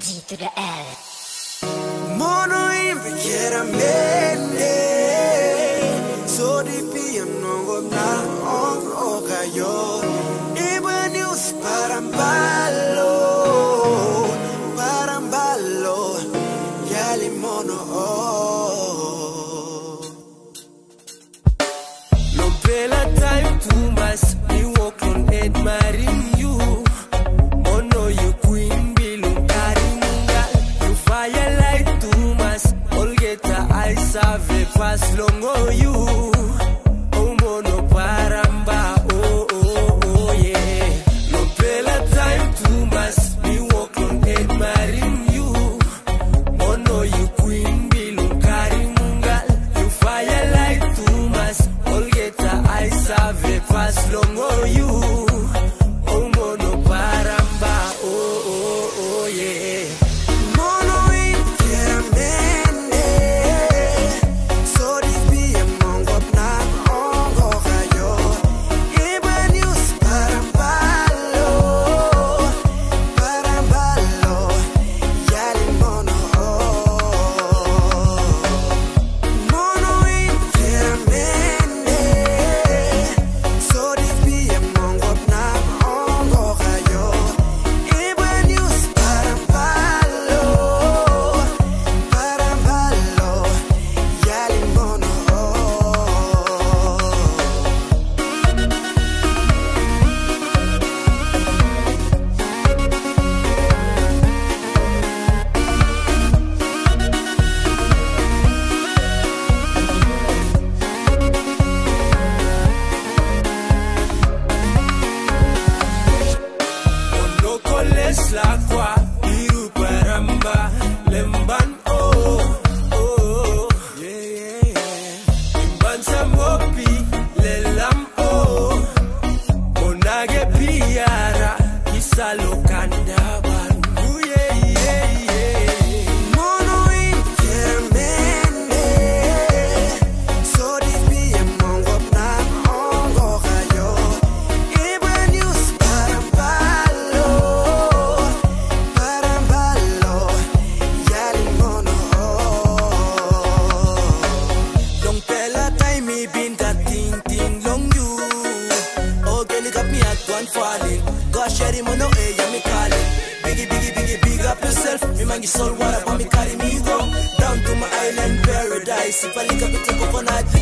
G to the L. Mono invikiera mene So di pia nongo na ongo kayo Iba news parambalo Parambalo Yali mono oh No pela time too much, me walk on admiring you. savais pas ce long Qua, iru paramba, lemban oh oh yeah. Lemban samopi, girl you got me at one falling. Gosh sherry mono eh yeah me calling. Biggie biggie biggie big up yourself. Me mangi soul water but me carry me go Down to my island paradise. If I lick up the coconut Lick on